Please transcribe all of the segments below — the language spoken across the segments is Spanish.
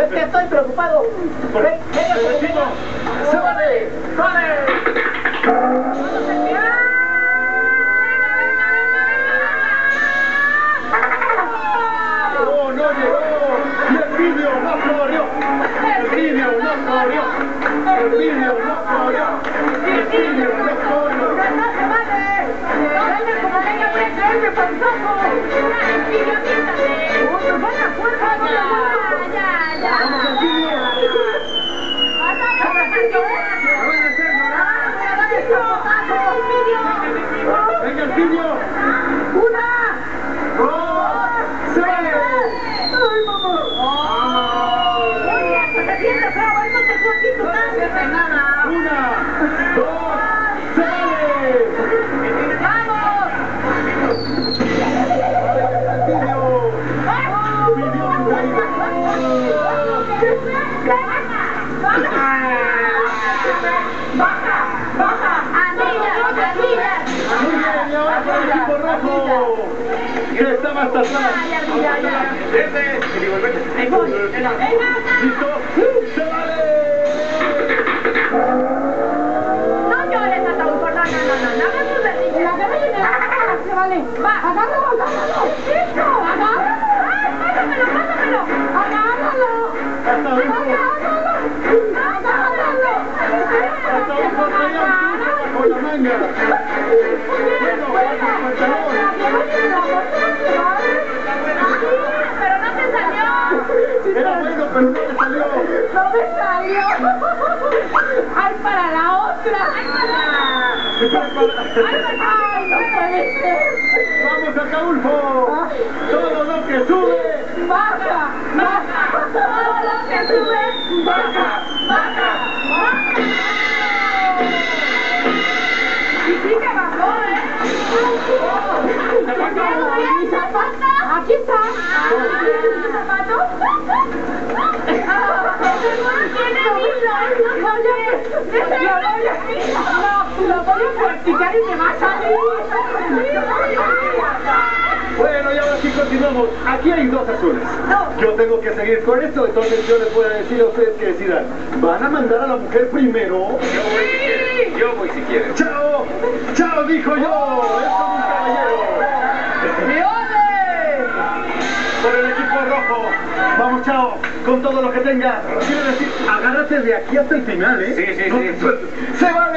Es que estoy preocupado. Por- Ven, ven, Pedrocito, ¡Se vale! ¡Vale! ¡Oh, no llegó! ¡Y el no! ¡El vídeo no corrió! ¡El vídeo no corrió! Prenderte, panzazo! ¡Ya, siéntate! ¡Uy, buena fuerza! ¡Ya, ya! Que está más atrás. ¡Ahí voy! ¿Listo? ¡Se vale! No llores, Ataúd, no, no, no, no, no hagas tus berrinches. ¡Se vale! Va. ¡Agárralo, agárralo! ¡Eso! ¡Agárralo! Salió! Era bueno, pero no le salió. ¡No me salió! ¡Ay, para la otra! Para- para- ¡Ay, no puede ser! ¡Vamos a Caulfo! ¡Todo lo que sube! ¡Baja! ¡Baja! ¡Todo lo que sube! ¡Baja! ¡Baja! ¡Y ¿Mi zapato? ¡Aquí está! ¿Mi zapato? No, lo voy a practicar y me va a salir. Bueno, y ahora sí continuamos. Aquí hay dos azules. Yo tengo que seguir con esto, entonces yo les voy a decir a ustedes que decidan. ¿Van a mandar a la mujer primero? Yo voy si quieres. Yo voy si quieres. ¡Chao! ¡Chao, dijo yo! ¡Es como un caballero! ¡Me ole! Por el equipo rojo. Vamos, chao, con todo lo que tenga. Quiero decir, agárrate de aquí hasta el final, ¿eh? Sí, sí, sí. ¡Se vale!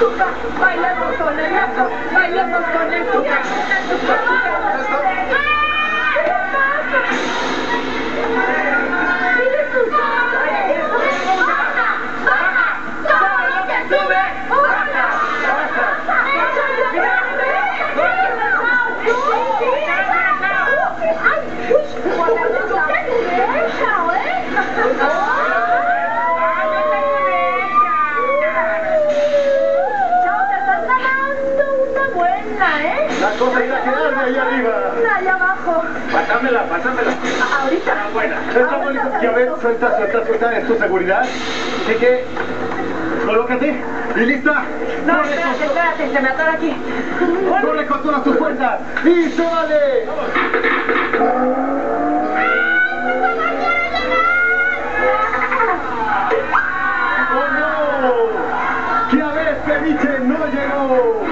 tuca, bailamos con el lazo, bailamos con el tuca, tuca, tuca. La cosa irá a quedarme ahí arriba. Allá abajo. Pásamela, pásamela. Ahorita. buena. Está. Ya ves, suelta, suelta, suelta, es tu seguridad. Así que, colócate. ¿Y lista? No, Corre espérate, espérate, se me atora aquí. Corre con todas tus fuerzas. ¡Y se vale! ¡Oh no! ¡Que a ver, Peniche no llegó!